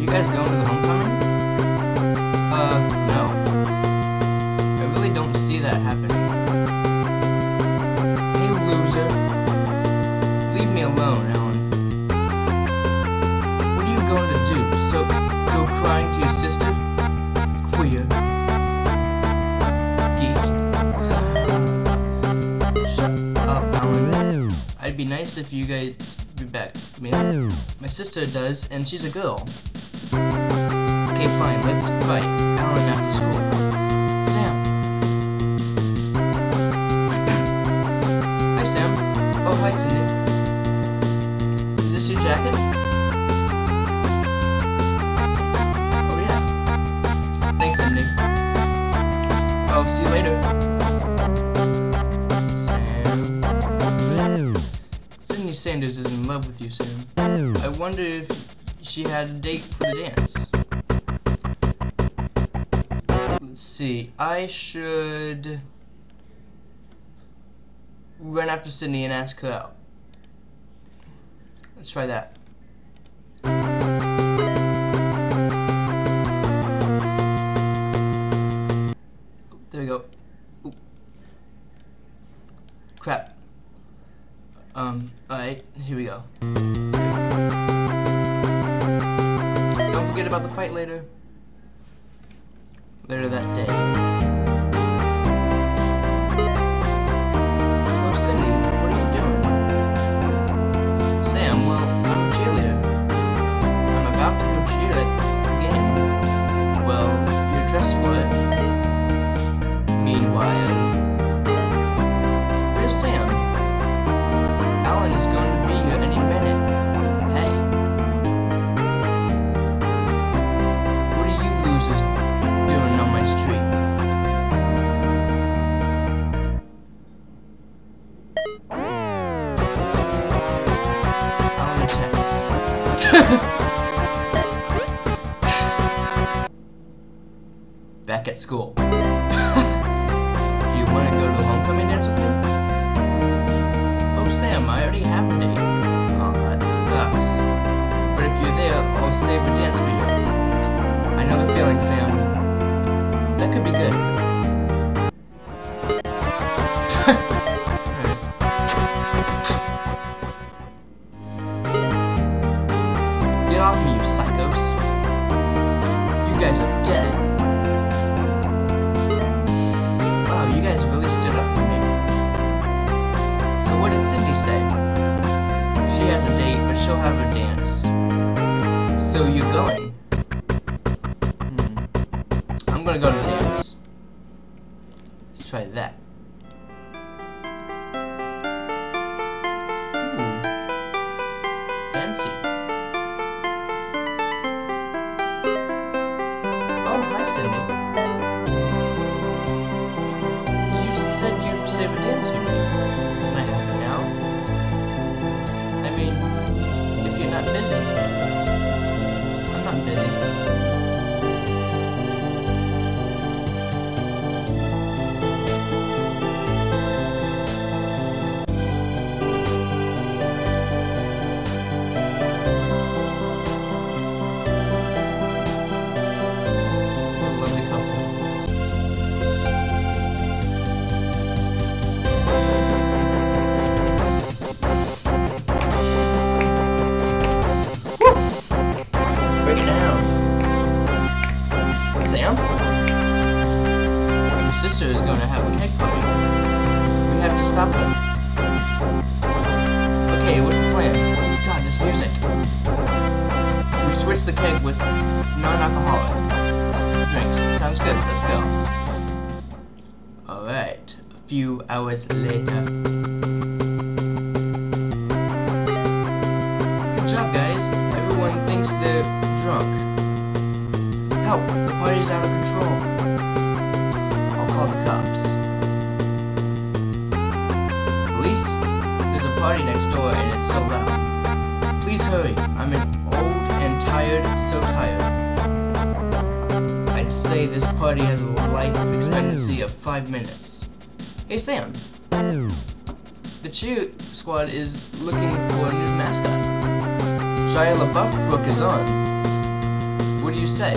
You guys going to the homecoming? Uh, no. I really don't see that happening. Hey, loser. Leave me alone, Alan. What are you going to do? So, go crying to your sister? I'd be nice if you guys be back. I mean, my sister does, and she's a girl. Okay, fine, let's fight I don't Alan after school. Sam. Hi, Sam. Oh, hi, Cindy. Is this your jacket? Oh, yeah. Thanks, Cindy. I'll see you later. Sanders is in love with you, Sam. I wonder if she had a date for the dance. Let's see. I should run after Sydney and ask her out. Let's try that. About the fight later. Later that day. Oh, Cindy, what are at school. Do you want to go to the homecoming dance with me? Oh, Sam, I already have a date. Oh, that sucks. But if you're there, I'll save a dance for you. I know the feeling, Sam. That could be good. Get off me, you psychos. You guys are dead. Did Cindy say? She has a date, but she'll have her dance. So you're going? Hmm. I'm gonna go to dance. Let's try that. Ooh. Fancy. Oh, hi, Cindy. You said you'd save a dance for busy. I'm not busy. Sister is going to have a cake party. We have to stop her. Okay, what's the plan? God, this music. We switch the keg with non-alcoholic drinks. Sounds good. Let's go. Alright. A few hours later. Good job, guys. Everyone thinks they're drunk. Help! The party's out of control. Call the cops. Police? There's a party next door and it's so loud. Please hurry. I'm old and tired, so tired. I'd say this party has a life expectancy of five minutes. Hey Sam, the cheer squad is looking for a new mascot. Shia LaBeouf book is on. What do you say?